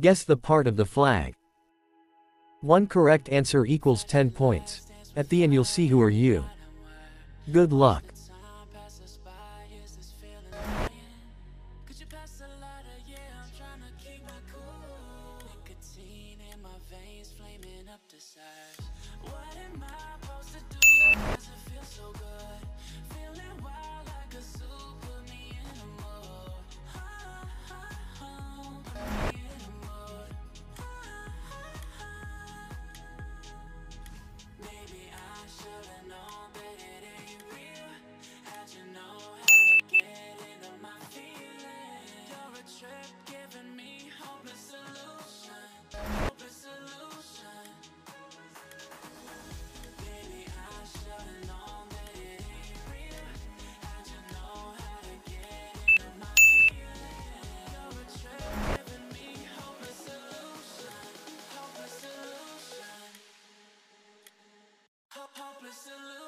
Guess the part of the flag. One correct answer equals 10 points. At the end you'll see who are you. Good luck. promise to lose.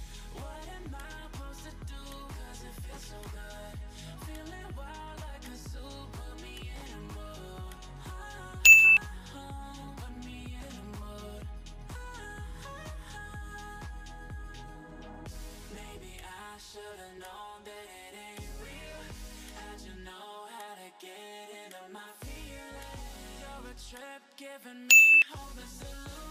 driving me home is alone.